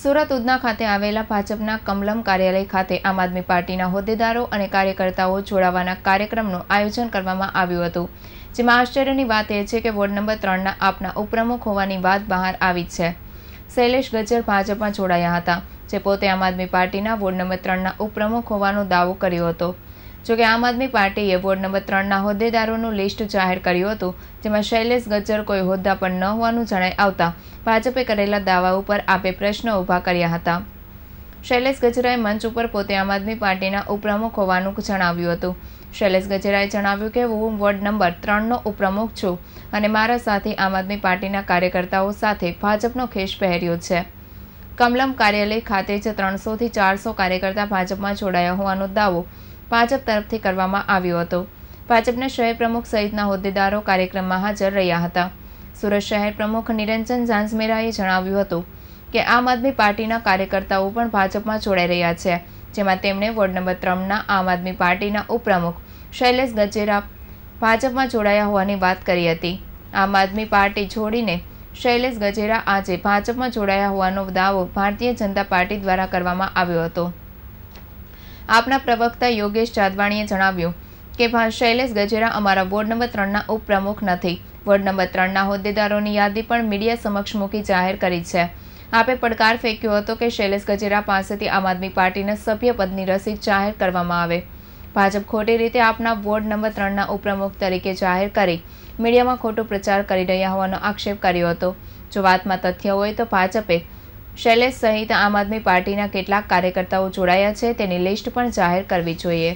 સુરત ઉધના ખાતે આવેલા ભાજપના કમલમ કાર્યાલય ખાતે આમ આદમી પાર્ટીના હોદ્દેદારો અને કાર્યકર્તાઓ જોડાવાના કાર્યક્રમનું આયોજન કરવામાં આવ્યું હતું. જેમાં આશ્ચર્યની વાત એ છે કે વોર્ડ નંબર ત્રણના આપના ઉપપ્રમુખ હોવાની વાત બહાર આવી છે. શૈલેષ ગજ્જર ભાજપમાં જોડાયા હતા, જે પોતે આમ આદમી પાર્ટીના વોર્ડ નંબર ત્રણના ઉપપ્રમુખ હોવાનો દાવો કર્યો હતો. જોકે આમ આદમી પાર્ટીએ વોર્ડ નંબર ત્રણના હોદ્દેદારોનું લિસ્ટ જાહેર કર્યું હતું, જેમાં શૈલેષ ગજ્જર કોઈ હોદ્દા પર ન હોવાનું જણાઈ આવતા ભાજપે કરેલા દાવા ઉપર આપે પ્રશ્નો ઊભા કર્યા હતા. શૈલેષ ગજરાએ મંચ ઉપર પોતે આમ આદમી પાર્ટીના ઉપપ્રમુખ હોવાનું જણાવ્યું હતું. શૈલેષ ગજરાએ જણાવ્યું કે હું વોર્ડ નંબર ત્રણનો ઉપપ્રમુખ છું અને મારા સાથે આમ આદમી પાર્ટીના કાર્યકર્તાઓ સાથે ભાજપનો ખેસ પહેર્યો છે. કમલમ કાર્યાલય ખાતે જ ત્રણસોથી ચારસો કાર્યકર્તા ભાજપમાં જોડાયા હોવાનો દાવો ભાજપ તરફથી કરવામાં આવ્યો હતો. ભાજપના શહેર પ્રમુખ સહિતના હોદ્દેદારો કાર્યક્રમમાં હાજર રહ્યા હતા. સુરત શહેર પ્રમુખ નિરંજન ઝાંઝમેરાએ જણાવ્યું હતું કે, આમ આદમી પાર્ટીના કાર્યકર્તાઓ પણ ભાજપમાં જોડાઈ રહ્યા છે, જેમાં તેમણે વોર્ડ નંબર ત્રણના આમ આદમી પાર્ટીના ઉપપ્રમુખ શૈલેષ ગજેરા ભાજપમાં જોડાયા હોવાની વાત કરી હતી. આમ આદમી પાર્ટી છોડીને શૈલેષ ગજેરા આજે ભાજપમાં જોડાયા હોવાનો દાવો ભારતીય જનતા પાર્ટી દ્વારા કરવામાં આવ્યો હતો. આપના પ્રવક્તા યોગેશ જાદવાણીએ જણાવ્યું કે શૈલેષ ગજેરા અમારા વોર્ડ નંબર ત્રણના ઉપપ્રમુખ નથી. વોર્ડ નંબર ત્રણના હોદ્દેદારોની યાદી પણ મીડિયા સમક્ષ મૂકી જાહેર કરી છે. આપે પડકાર ફેંક્યો હતો કે શૈલેષ ગજેરા પાસેથી આમ આદમી પાર્ટીના સભ્યપદની રસીદ જાહેર કરવામાં આવે. ભાજપ ખોટી રીતે આપના વોર્ડ નંબર ત્રણના ઉપપ્રમુખ તરીકે જાહેર કરી, મીડિયામાં ખોટો પ્રચાર કરી રહ્યા હોવાનો આક્ષેપ કર્યો હતો. જો વાતમાં તથ્ય હોય તો ભાજપે શૈલેષ સહિત આમ આદમી પાર્ટીના કેટલાક કાર્યકર્તાઓ જોડાયા છે. તેની લિસ્ટ પણ જાહેર કરવી જોઈએ.